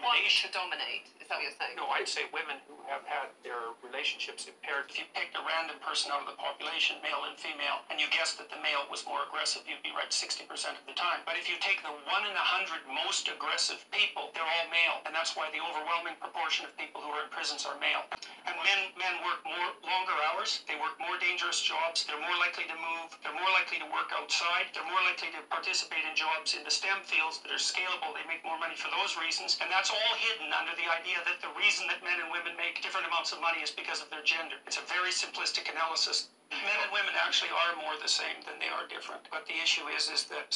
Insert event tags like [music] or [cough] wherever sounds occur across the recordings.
domination. to dominate. Is that what you're saying? No, I'd say women who have had their relationships impaired. If you picked a random person out of the population, male and female, and you guessed that the male was more aggressive, you'd be right 60% of the time. But if you take the one in a hundred most aggressive people, they're all male, and that's why the overwhelming proportion of people who are in prisons are male. And men men work more longer hours. They work more dangerous jobs. They're more likely to move. They're more likely to work outside. They're more likely to participate in jobs in the STEM fields that are scalable. They make more money for those reasons, and that's all hidden under the idea that the reason that men and women make different amounts of money is because of their gender. It's a very simplistic analysis. Men and women actually are more the same than they are different. But the issue is, is that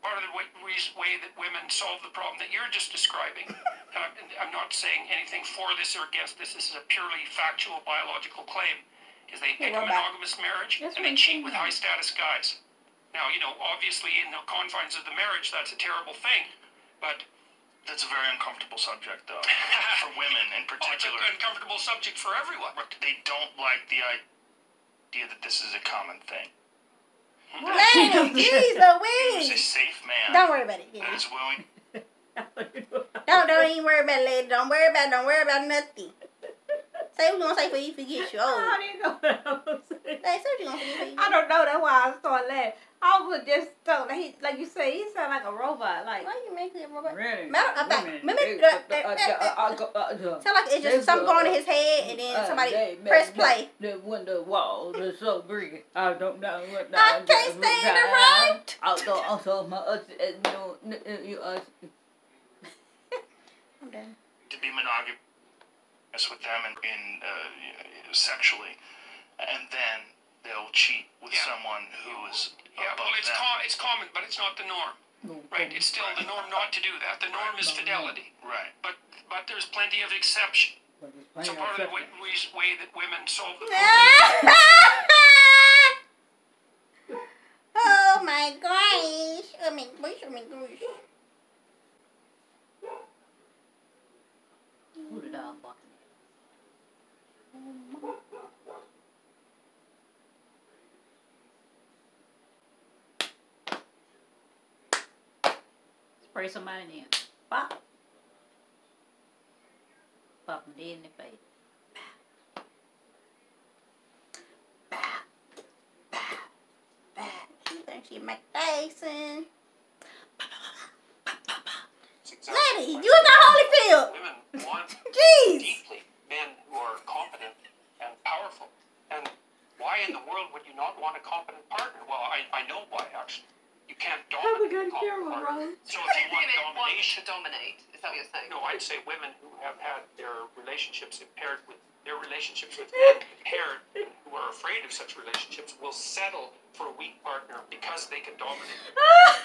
part of the way, way that women solve the problem that you're just describing, [laughs] and I'm, I'm not saying anything for this or against this, this is a purely factual biological claim, is they pick a Well, that- monogamous marriage That's and what they I'm cheat with high status guys. Now, you know, obviously in the confines of the marriage, that's a terrible thing, but That's a very uncomfortable subject, though, [laughs] for women in oh, it's an uncomfortable subject for everyone. They don't like the idea that this is a common thing. Man, jeez He was a safe man Don't worry about it. that Kitty. willing Don't don't even worry about it, lady. Don't worry about it. don't worry about nothing. Say what you gonna say for you forget you I old. didn't know what I was saying. Hey, say what you gonna say for you I don't know. That's why I started laughing. I was just thought like he, like you say, he sound like a robot. Like Why you make a robot? really. Matter of fact, women, maybe- they- uh, Sound like it's just This something girl, going in his head and then uh, somebody they- press they- play. The window walls are so big. I don't know what. I can't stand the right. Also, also my uh, no, you uh, I'm done. to be monogamous with them and in uh, sexually, and then they'll cheat with Yeah. someone who is Yeah, above well, it's, them. com- it's common, but it's not the norm, right? It's still the norm not to do that. The norm is fidelity, Right. but but there's plenty of exception. So part of the way, way- way that women solve the [laughs] problem oh my gosh. Oh my gosh, oh my gosh. Dog barking Spray somebody in. Pop. Pop them dead in the face. She. It's Lady, you in the Holyfield. Women want [laughs] Jeez. deeply men who are competent and powerful. And why in the world would you not want a competent partner? Well, I, I know why, actually. You can't dominate a competent partner. So if you want Women want domination, to dominate. Is that what you're saying? no, I'd say women who have had their relationships impaired with their relationships with men [laughs] impaired, who are afraid of such relationships, will settle for a weak partner because they can dominate. [laughs]